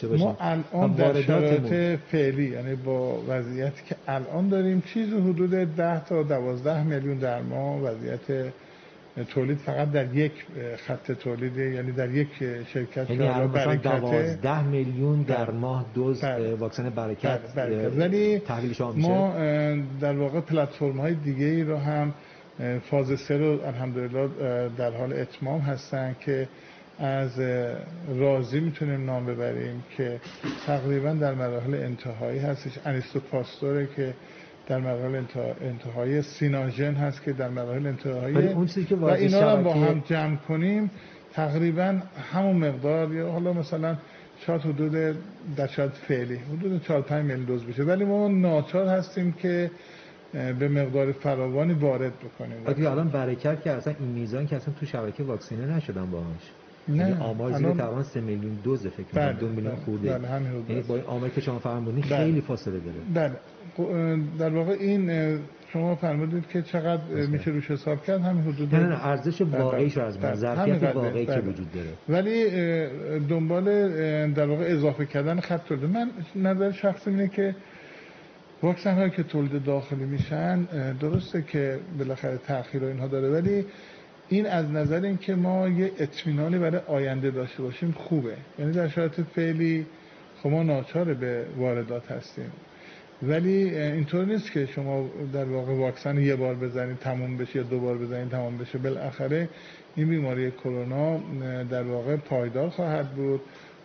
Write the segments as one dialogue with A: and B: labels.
A: داشته باشیم
B: ما الان در شرایط فعلی یعنی با وضعیتی که الان داریم چیز حدود 10 تا 12 میلیون در ماه وضعیت تولید فقط در یک خط تولید یعنی در یک شرکت
A: یعنی مثلا 12 میلیون در بله. ماه دوز بله. واکسن برکت
B: بله. ولی ما در واقع پلتفرم های دیگه ای رو هم فاز سه رو الحمدلله در حال اتمام هستن که از رازی می‌تونیم نام ببریم که تقریبا در مراحل انتهایی هستش. انیستو پاستوره که در مراحل انتهایی سیناژن هست که در مراحل انتهایی
A: اون که
B: و اینا رو با هم جمع کنیم تقریبا همون مقدار یا حالا مثلا شاید حدود در شاید فعلی حدود 4 5 میلیون دوز بشه. ولی ما ناچار هستیم که به مقدار فراوانی وارد بکنیم.
A: الان برکت که اصلا این میزان که اصلا تو شبکه واکسینه نشدن باهاش. نه یعنی آمار زیر تقریبا 3 میلیون دوز فکر کنم بله، 2 میلیون بله، خورده.
B: بله
A: یعنی با این آماری که شما فرمودین بله. خیلی فاصله داره.
B: بله. در واقع این شما فرمودید که چقدر میشه روش حساب کرد؟ همین حدود
A: نه نه ارزش واقعیش رو از من ظرفیت واقعی که وجود داره.
B: ولی دنبال در واقع اضافه کردن خط تولید. من نظر شخصی اینه که واکسن هایی که تولید داخلی میشن درسته که بالاخره تاخیر و اینها داره ولی این از نظر اینکه ما یه اطمینانی برای آینده داشته باشیم خوبه. یعنی در شرایط فعلی خب ما ناچار به واردات هستیم. ولی اینطور نیست که شما در واقع واکسن یه بار بزنید تموم بشه یا دو بار بزنید تمام بشه. بالاخره این بیماری کرونا در واقع پایدار خواهد بود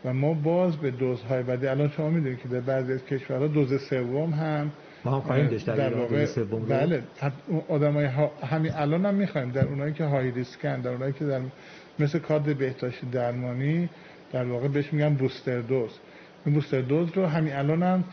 B: و ما باز به دوزهای بعدی الان شما می‌دونید که در بعضی از کشورها دوز سوم هم
A: ما هم خواهیم داشت در, واقع سوم
B: بله آدمای همین الان هم می‌خوایم. در اونایی که های ریسکن در اونایی که در مثل کارد بهداشت درمانی در واقع بهش میگن بوستر دوز این بوستر دوز رو همین الان هم